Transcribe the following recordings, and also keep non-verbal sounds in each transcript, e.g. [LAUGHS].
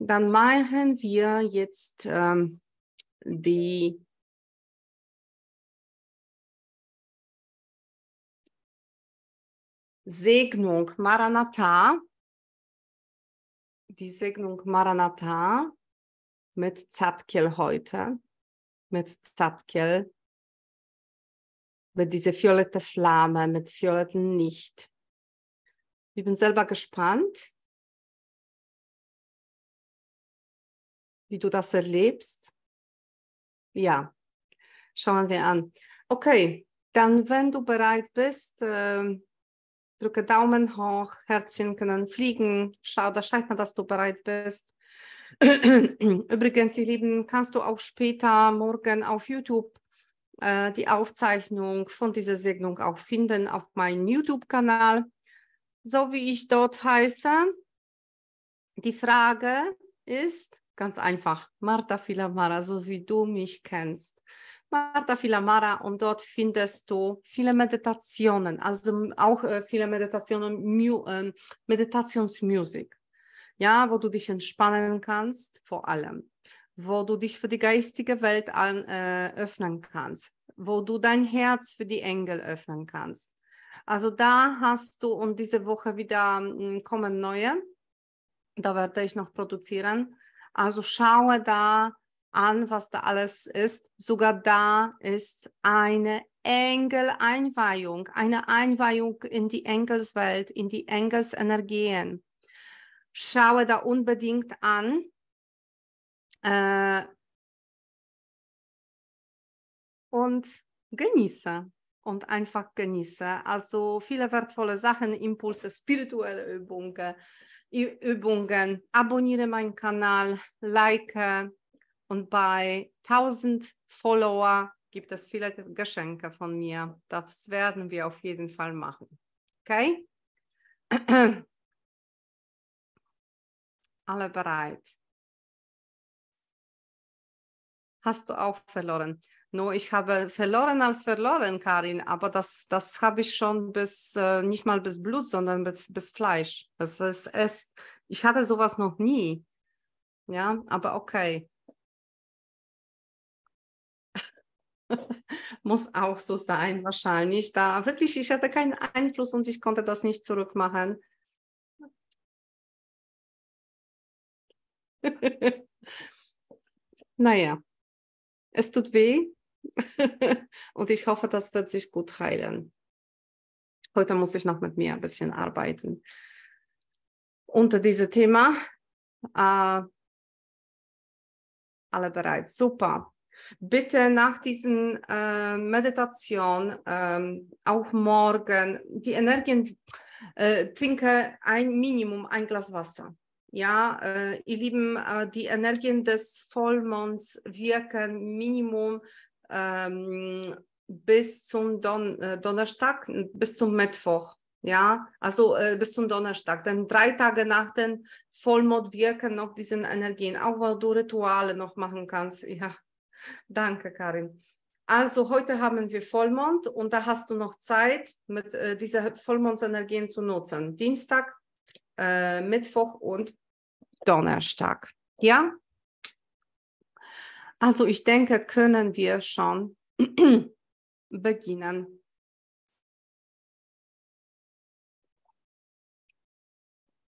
dann machen wir jetzt ähm, die Segnung Maranatha. Die Segnung Maranatha mit Zatkel heute. Mit Zatkel. Mit dieser violette Flamme, mit violetten Licht. Ich bin selber gespannt, wie du das erlebst. Ja, schauen wir an. Okay, dann, wenn du bereit bist, äh, drücke Daumen hoch, Herzchen können fliegen. Schau, da scheint mir, dass du bereit bist. [CLEARS THROAT] Übrigens, ihr Lieben, kannst du auch später morgen auf YouTube äh, die Aufzeichnung von dieser Segnung auch finden auf meinem YouTube-Kanal, so wie ich dort heiße. Die Frage ist, Ganz einfach. Marta Filamara, so wie du mich kennst. Marta Filamara und dort findest du viele Meditationen, also auch äh, viele Meditationen, äh, Meditationsmusik, ja, wo du dich entspannen kannst, vor allem, wo du dich für die geistige Welt an, äh, öffnen kannst, wo du dein Herz für die Engel öffnen kannst. Also da hast du und diese Woche wieder kommen neue. Da werde ich noch produzieren. Also schaue da an, was da alles ist. Sogar da ist eine Engeleinweihung, eine Einweihung in die Engelswelt, in die Engelsenergien. Schaue da unbedingt an. Äh, und genieße und einfach genieße. Also viele wertvolle Sachen, Impulse, spirituelle Übungen, Übungen. Abonniere meinen Kanal, like und bei 1000 Follower gibt es viele Geschenke von mir. Das werden wir auf jeden Fall machen. Okay? [CLEARS THROAT] Alle bereit? Hast du auch verloren? No, ich habe verloren als verloren, Karin, aber das, das habe ich schon bis, äh, nicht mal bis Blut, sondern bis, bis Fleisch. Das ist es. Ich hatte sowas noch nie. Ja, aber okay. [LAUGHS] Muss auch so sein, wahrscheinlich. Da wirklich, ich hatte keinen Einfluss und ich konnte das nicht zurückmachen. [LAUGHS] naja, es tut weh, [LAUGHS] und ich hoffe, das wird sich gut heilen. Heute muss ich noch mit mir ein bisschen arbeiten. Unter diesem Thema. Äh, alle bereit. Super. Bitte nach diesen äh, Meditation ähm, auch morgen die Energien äh, trinke ein Minimum ein Glas Wasser. Ja, äh, ihr Lieben, äh, die Energien des Vollmonds wirken Minimum ähm, bis zum Don äh, Donnerstag, bis zum Mittwoch. Ja, also äh, bis zum Donnerstag. Denn drei Tage nach dem Vollmond wirken noch diese Energien, auch weil du Rituale noch machen kannst. [LAUGHS] Ja, danke, Karin. Also heute haben wir Vollmond und da hast du noch Zeit, mit äh, dieser Vollmondsenergien zu nutzen. Dienstag, äh, Mittwoch und Donnerstag. Ja, also ich denke, können wir schon [CLEARS THROAT] beginnen.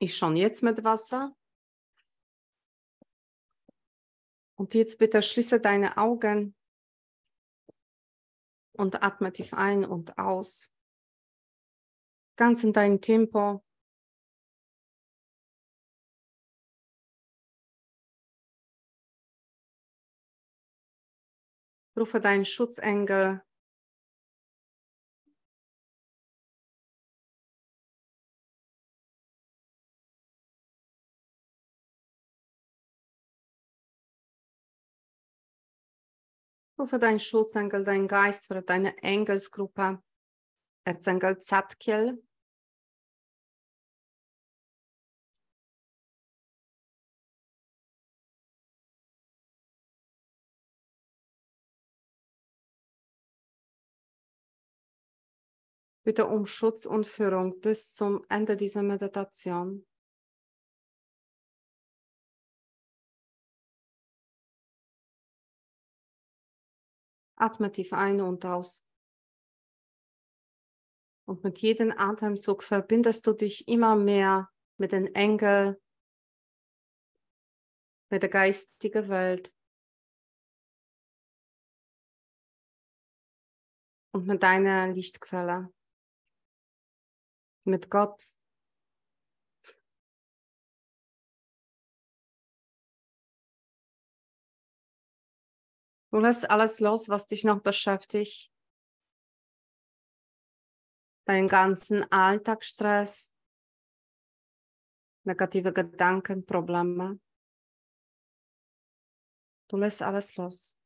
Ich schon jetzt mit Wasser. Und jetzt bitte schließe deine Augen und atme tief ein und aus. Ganz in deinem Tempo. Rufe deinen Schutzengel. Rufe deinen Schutzengel, deinen Geist für deine Engelsgruppe, Erzengel Zadkiel. bitte um Schutz und Führung bis zum Ende dieser Meditation. Atme tief ein und aus. Und mit jedem Atemzug verbindest du dich immer mehr mit den Engeln, mit der geistigen Welt und mit deiner Lichtquelle mit Gott. Du lässt alles los, was dich noch beschäftigt. Deinen ganzen Alltagsstress, negative Gedanken, Probleme. Du lässt alles los.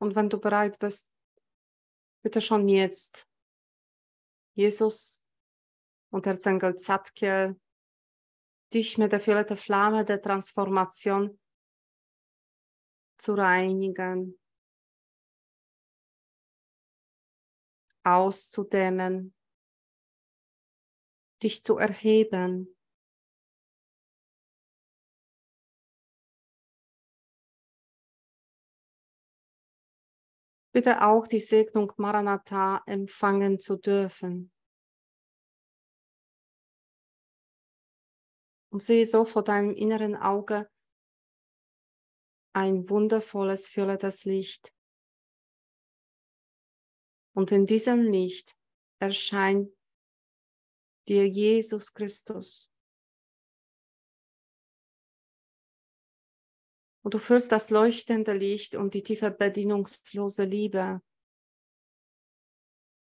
Und wenn du bereit bist, bitte schon jetzt. Jesus und Erzengel Zadkiel, dich mit der violetten Flamme der Transformation zu reinigen, auszudehnen, dich zu erheben. Bitte auch die Segnung Maranatha empfangen zu dürfen. Und sehe so vor deinem inneren Auge ein wundervolles violettes Licht. Und in diesem Licht erscheint dir Jesus Christus. Und du fühlst das leuchtende Licht und die tiefe bedienungslose Liebe,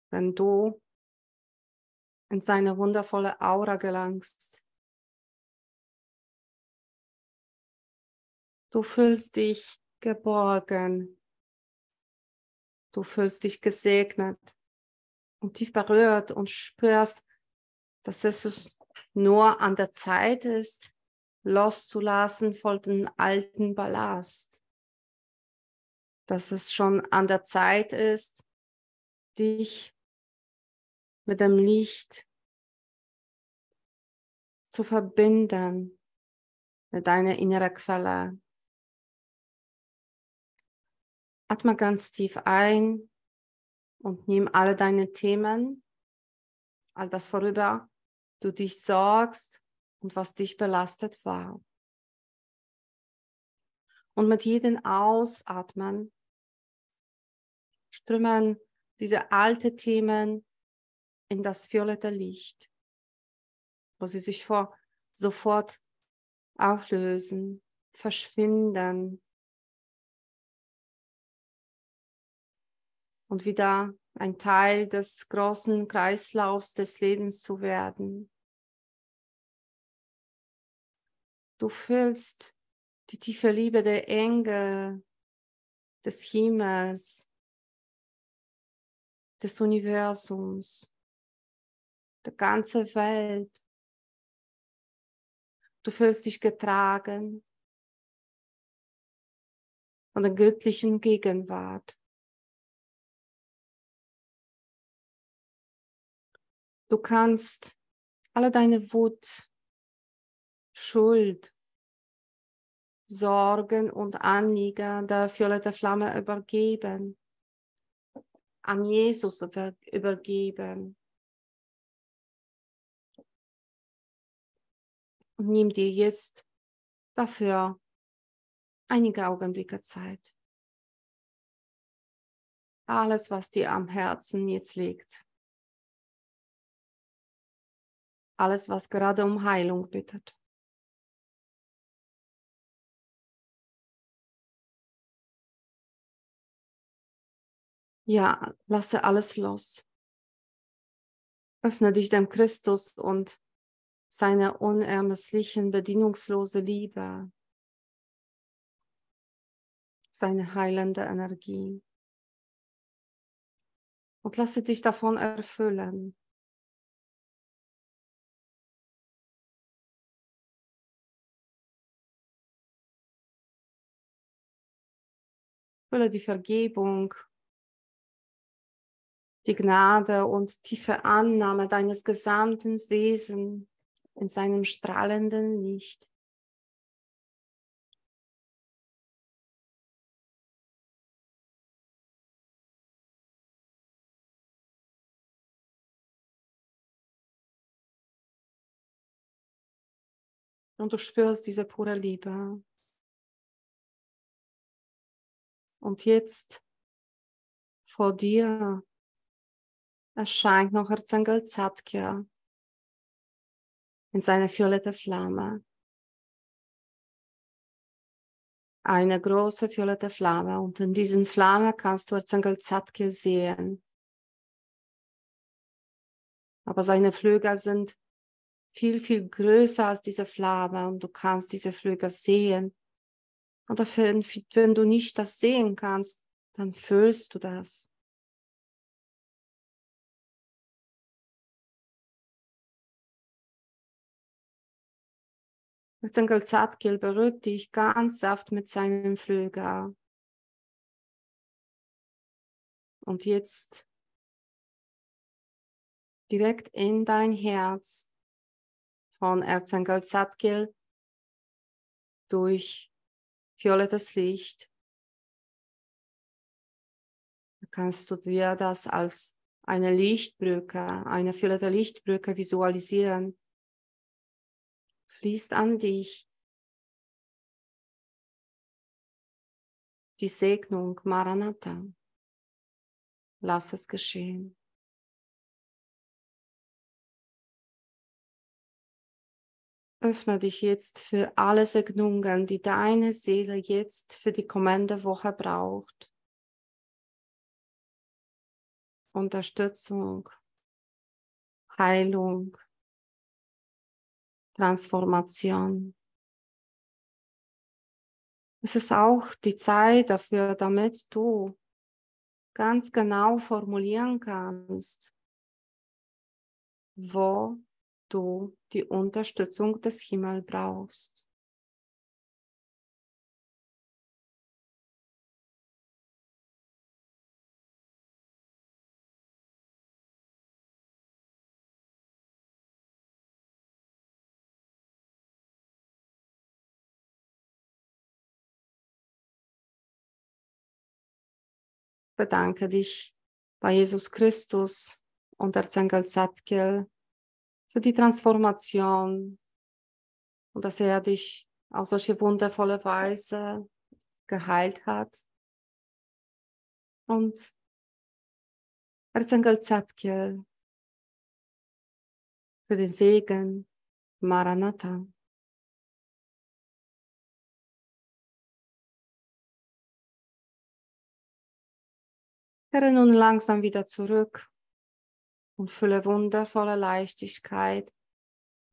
wenn du in seine wundervolle Aura gelangst. Du fühlst dich geborgen. Du fühlst dich gesegnet und tief berührt und spürst, dass es nur an der Zeit ist, loszulassen von dem alten Ballast. Dass es schon an der Zeit ist, dich mit dem Licht zu verbinden, mit deiner inneren Quelle. Atme ganz tief ein und nimm alle deine Themen, all das worüber du dich sorgst und was dich belastet war. Und mit jedem Ausatmen strömen diese alten Themen in das violette Licht, wo sie sich vor, sofort auflösen, verschwinden und wieder ein Teil des großen Kreislaufs des Lebens zu werden. Du fühlst die tiefe Liebe der Engel, des Himmels, des Universums, der ganzen Welt. Du fühlst dich getragen von der göttlichen Gegenwart. Du kannst alle deine Wut, Schuld, Sorgen und Anliegen der violetten Flamme übergeben, an Jesus übergeben. Und nimm dir jetzt dafür einige Augenblicke Zeit. Alles, was dir am Herzen jetzt liegt. alles, was gerade um Heilung bittet. Ja, lasse alles los. Öffne dich dem Christus und seiner unermesslichen, bedienungslose Liebe, seine heilende Energie. Und lasse dich davon erfüllen. Fülle die Vergebung die Gnade und tiefe Annahme deines gesamten Wesens in seinem strahlenden Licht. Und du spürst diese pure Liebe. Und jetzt vor dir erscheint noch Erzengel Zadkia in seiner violette Flamme. Eine große violette Flamme und in diesen Flamme kannst du Erzengel Zadkiel sehen. Aber seine Flügel sind viel, viel größer als diese Flamme und du kannst diese Flügel sehen. Und wenn du nicht das sehen kannst, dann fühlst du das. Erzengel Zadkiel berührt dich ganz saft mit seinem Flügel. Und jetzt direkt in dein Herz von Erzengel Zadkiel durch violettes Licht. Kannst du dir das als eine Lichtbrücke, eine violette Lichtbrücke visualisieren. Fließt an dich die Segnung Maranatha. Lass es geschehen. Öffne dich jetzt für alle Segnungen, die deine Seele jetzt für die kommende Woche braucht. Unterstützung, Heilung, Transformation. Es ist auch die Zeit dafür, damit du ganz genau formulieren kannst, wo du die Unterstützung des Himmels brauchst. Bedanke dich bei Jesus Christus und Erzengel Zadkiel für die Transformation und dass er dich auf solche wundervolle Weise geheilt hat. Und Erzengel Zadkiel für den Segen Maranatha. Kehre nun langsam wieder zurück und fülle wundervolle Leichtigkeit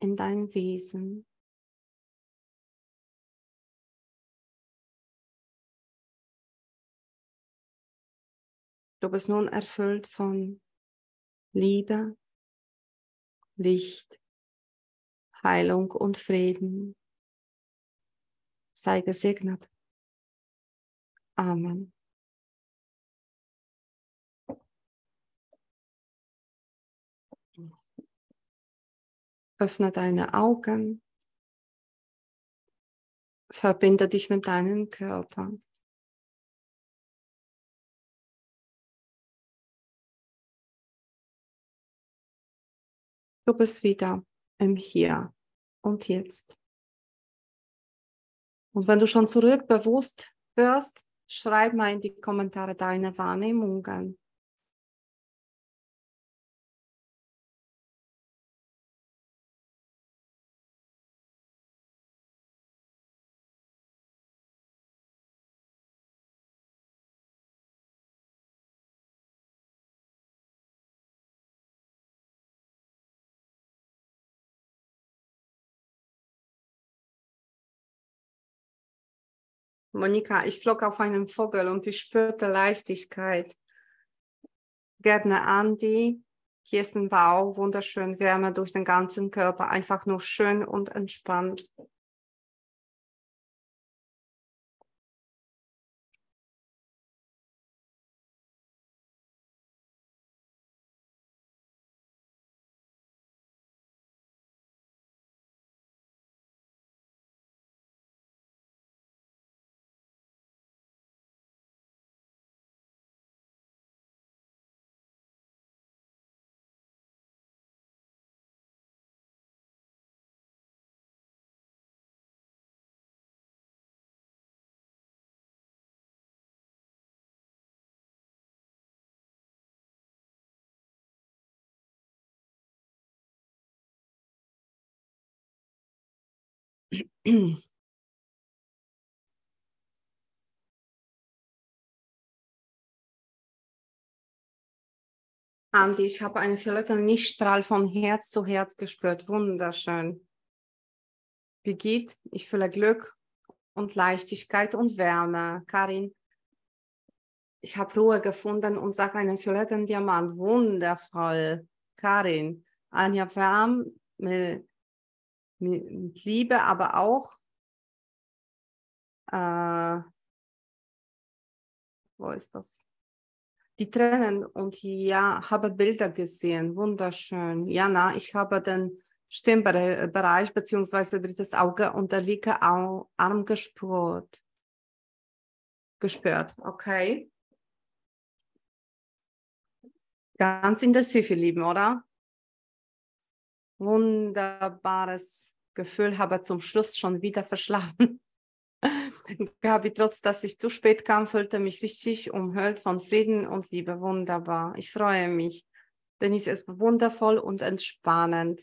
in dein Wesen. Du bist nun erfüllt von Liebe, Licht, Heilung und Frieden. Sei gesegnet. Amen. Öffne deine Augen. Verbinde dich mit deinem Körper. Du bist wieder im Hier und Jetzt. Und wenn du schon zurück bewusst wirst, schreib mal in die Kommentare deine Wahrnehmungen. Monika, ich flog auf einen Vogel und ich spürte Leichtigkeit. Gerne Andi, hier ist ein Wow, wunderschön, Wärme durch den ganzen Körper, einfach nur schön und entspannt. [CLEARS THROAT] Andi, ich habe einen violetten Lichtstrahl von Herz zu Herz gespürt. Wunderschön. Geht? Ich fühle Glück und Leichtigkeit und Wärme. Karin, ich habe Ruhe gefunden und sage einen violetten Diamant. Wundervoll. Karin, Anja Wärme mit, Liebe, aber auch äh, wo ist das? Die Tränen und ja, habe Bilder gesehen, wunderschön. Jana, ich habe den Stimmbereich bzw. drittes Auge und der linke Arm gespürt. Gespürt, okay. Ganz intensiv, ihr Lieben, oder? Wunderbares Gefühl, habe zum Schluss schon wieder verschlafen. [LAUGHS] Gabi, trotz dass ich zu spät kam, fühlte mich richtig umhüllt von Frieden und Liebe. Wunderbar. Ich freue mich. Denn es ist wundervoll und entspannend.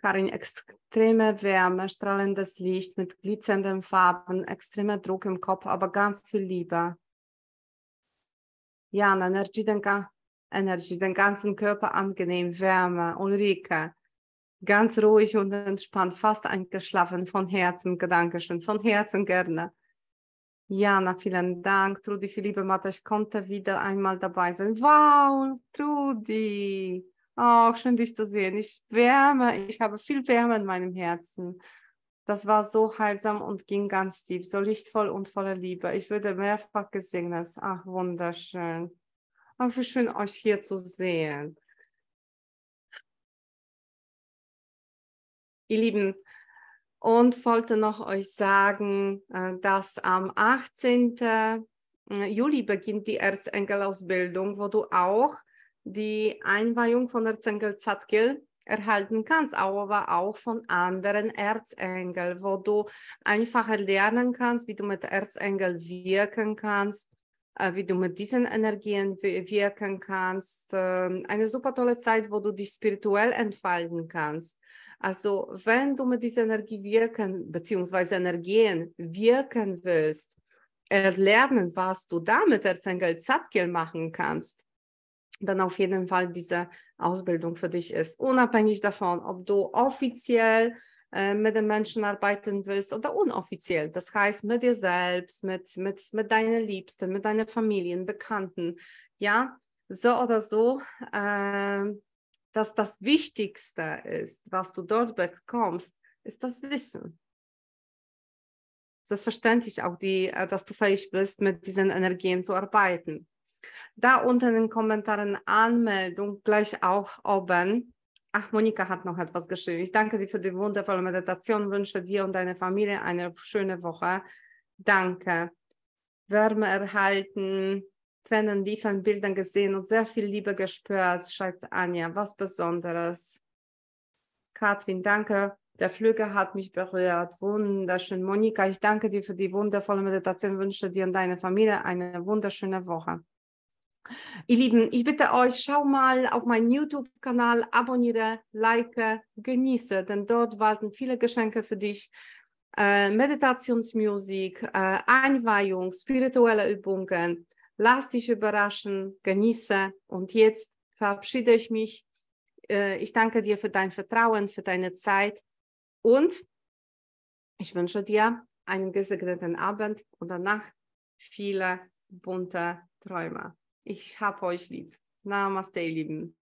Karin, extreme Wärme, strahlendes Licht mit glitzernden Farben, extremer Druck im Kopf, aber ganz viel Liebe. Ja, Energie den, Energie, den ganzen Körper angenehm, Wärme, Ulrike, ganz ruhig und entspannt, fast eingeschlafen, von Herzen, Dankeschön, von Herzen gerne. Jana, vielen Dank. Trudi, liebe Mathe, ich konnte wieder einmal dabei sein. Wow, Trudi. Oh, schön dich zu sehen. Ich wärme, ich habe viel Wärme in meinem Herzen. Das war so heilsam und ging ganz tief, so lichtvoll und voller Liebe. Ich würde mehrfach gesegnet. Ach, wunderschön. Ach, wie schön euch hier zu sehen. Ihr Lieben, und wollte noch euch sagen, äh, dass am 18. Äh, Juli beginnt die Erzengelausbildung, wo du auch die Einweihung von Erzengel Zadkil erhalten kannst, aber auch von anderen Erzengeln, wo du einfach lernen kannst, wie du mit Erzengel wirken kannst, äh, wie du mit diesen Energien wirken kannst. Ähm, eine super tolle Zeit, wo du dich spirituell entfalten kannst. Also wenn du mit dieser Energie wirken, beziehungsweise Energien wirken willst, erlernen, was du da mit Erzengel Zadkil machen kannst, dann auf jeden Fall diese Ausbildung für dich ist. Unabhängig davon, ob du offiziell äh, mit den Menschen arbeiten willst oder unoffiziell. Das heißt, mit dir selbst, mit, mit, mit deinen Liebsten, mit deinen Familien, Bekannten. Ja, so oder so, äh, dass das Wichtigste ist, was du dort bekommst, ist das Wissen. Selbstverständlich auch, die, äh, dass du fähig bist, mit diesen Energien zu arbeiten. Da unten in den Kommentaren Anmeldung gleich auch oben. Ach, Monika hat noch etwas geschrieben. Ich danke dir für die wundervolle Meditation, wünsche dir und deiner Familie eine schöne Woche. Danke. Wärme erhalten, Tränen liefern, Bildern gesehen und sehr viel Liebe gespürt, schreibt Anja. Was Besonderes. Katrin, danke. Der Flügel hat mich berührt. Wunderschön. Monika, ich danke dir für die wundervolle Meditation, wünsche dir und deiner Familie eine wunderschöne Woche. Ihr Lieben, ich bitte euch, schau mal auf meinen YouTube-Kanal, abonniere, like, genieße, denn dort warten viele Geschenke für dich. Äh, Meditationsmusik, äh, Einweihung, spirituelle Übungen. Lass dich überraschen, genieße. Und jetzt verabschiede ich mich. Äh, ich danke dir für dein Vertrauen, für deine Zeit und ich wünsche dir einen gesegneten Abend und danach viele bunte Träume. Ich hab euch lieb. Namaste, ihr Lieben.